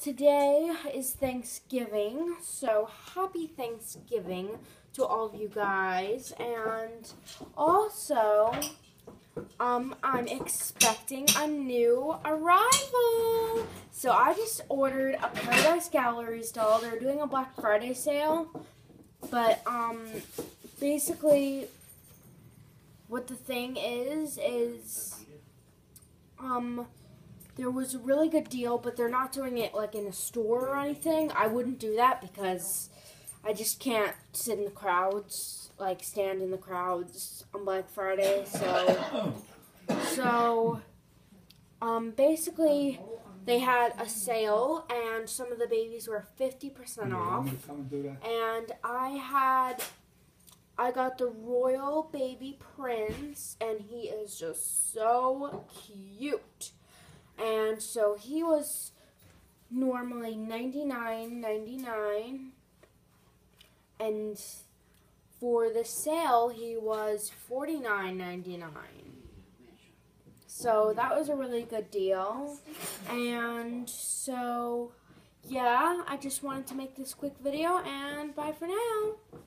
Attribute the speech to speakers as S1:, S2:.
S1: Today is Thanksgiving, so happy Thanksgiving to all of you guys. And also, um, I'm expecting a new arrival. So I just ordered a Paradise Galleries doll. They're doing a Black Friday sale. But, um, basically, what the thing is, is, um, there was a really good deal, but they're not doing it like in a store or anything. I wouldn't do that because I just can't sit in the crowds, like stand in the crowds on Black Friday. So, so, um, basically, they had a sale and some of the babies were 50% off. And I had, I got the Royal Baby Prince and he is just so cute. And so he was normally ninety nine ninety nine, and for the sale he was forty nine ninety nine. So that was a really good deal. And so yeah, I just wanted to make this quick video and bye for now.